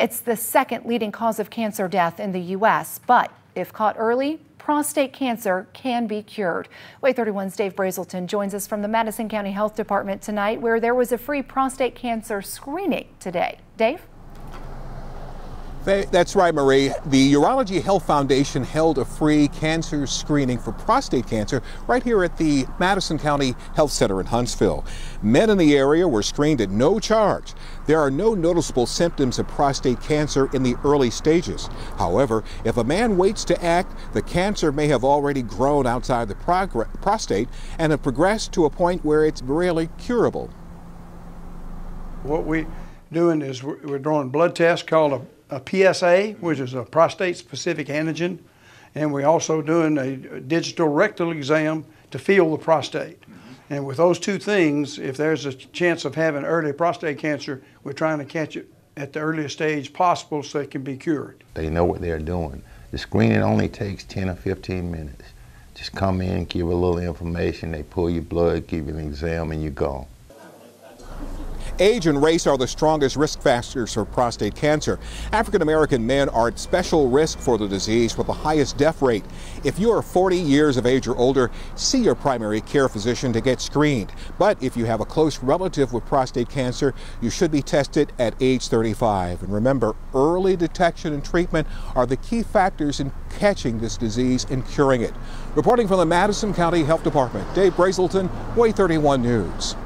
It's the second leading cause of cancer death in the U.S., but if caught early, prostate cancer can be cured. WAAY 31's Dave Brazelton joins us from the Madison County Health Department tonight, where there was a free prostate cancer screening today. Dave? That's right, Marie. The Urology Health Foundation held a free cancer screening for prostate cancer right here at the Madison County Health Center in Huntsville. Men in the area were screened at no charge. There are no noticeable symptoms of prostate cancer in the early stages. However, if a man waits to act, the cancer may have already grown outside the prostate and have progressed to a point where it's really curable. What we're doing is we're, we're doing blood tests called a a PSA, which is a prostate specific antigen, and we're also doing a digital rectal exam to feel the prostate. Mm-hmm. And with those two things, if there's a chance of having early prostate cancer, we're trying to catch it at the earliest stage possible so it can be cured. They know what they're doing. The screening only takes 10 or 15 minutes. Just come in, give a little information, they pull your blood, give you an exam, and you go. Age and race are the strongest risk factors for prostate cancer. African American men are at special risk for the disease with the highest death rate. If you are 40 years of age or older, see your primary care physician to get screened. But if you have a close relative with prostate cancer, you should be tested at age 35. And remember, early detection and treatment are the key factors in catching this disease and curing it. Reporting from the Madison County Health Department, Dave Brazelton, WAAY 31 News.